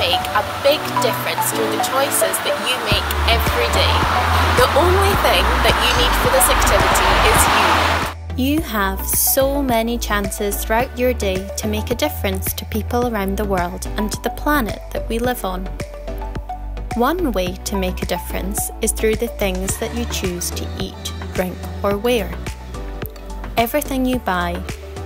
make a big difference through the choices that you make every day. The only thing that you need for this activity is you. You have so many chances throughout your day to make a difference to people around the world and to the planet that we live on. One way to make a difference is through the things that you choose to eat, drink, or wear. Everything you buy,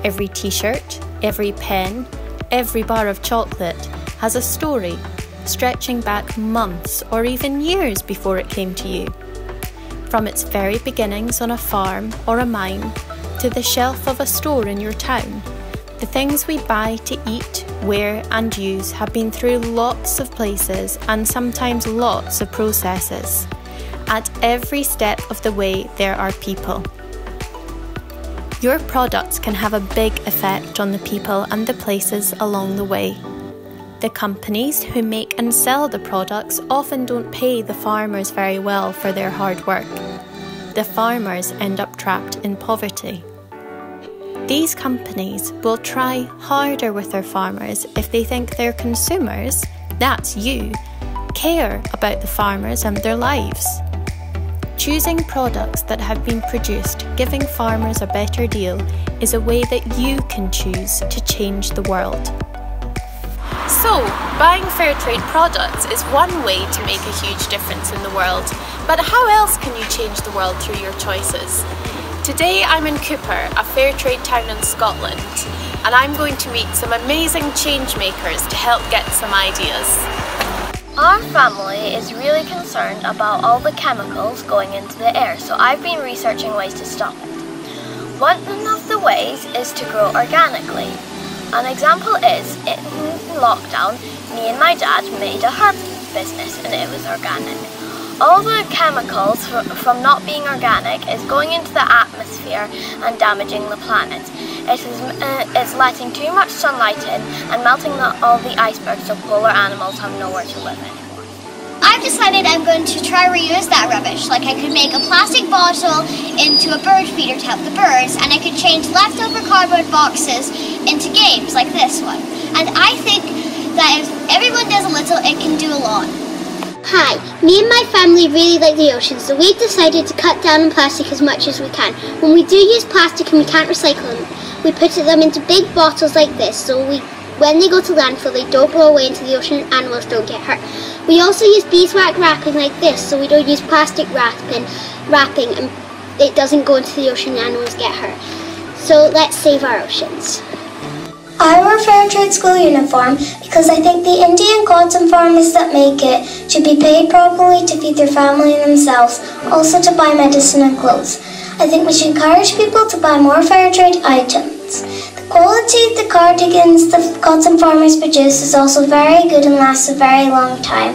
every t shirt, every pen, every bar of chocolate has a story stretching back months or even years before it came to you. From its very beginnings on a farm or a mine to the shelf of a store in your town, the things we buy to eat, wear, and use have been through lots of places and sometimes lots of processes. At every step of the way, there are people. Your products can have a big effect on the people and the places along the way. The companies who make and sell the products often don't pay the farmers very well for their hard work. The farmers end up trapped in poverty. These companies will try harder with their farmers if they think their consumers, that's you, care about the farmers and their lives. Choosing products that have been produced giving farmers a better deal is a way that you can choose to change the world. So, buying fair trade products is one way to make a huge difference in the world, but how else can you change the world through your choices? Today I'm in Cupar, a fair trade town in Scotland, and I'm going to meet some amazing change makers to help get some ideas. Our family is really concerned about all the chemicals going into the air, so I've been researching ways to stop it. One of the ways is to grow organically. An example is, in lockdown, me and my dad made a herb business and it was organic. All the chemicals from not being organic is going into the atmosphere and damaging the planet. It is uh, it's letting too much sunlight in and melting the, all the icebergs so polar animals have nowhere to live anymore. I've decided I'm going to try reuse that rubbish. Like I could make a plastic bottle into a bird feeder to help the birds and I could change leftover cardboard boxes into games like this one. And I think that if everyone does a little, it can do a lot. Hi, me and my family really like the ocean, so we've decided to cut down on plastic as much as we can. When we do use plastic and we can't recycle them, we put them into big bottles like this, so we, when they go to landfill, they don't blow away into the ocean and animals don't get hurt. We also use beeswax wrapping like this, so we don't use plastic wrapping, wrapping and it doesn't go into the ocean and animals get hurt. So let's save our oceans. I wear fair trade school uniform because I think the Indian cotton farmers that make it should be paid properly to feed their family and themselves, also to buy medicine and clothes. I think we should encourage people to buy more fair trade items. The quality of the cardigans the cotton farmers produce is also very good and lasts a very long time.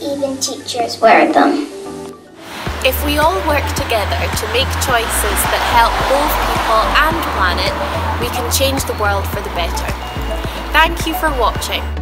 Even teachers wear them. If we all work together to make choices that help both people and planet, we can change the world for the better. Thank you for watching.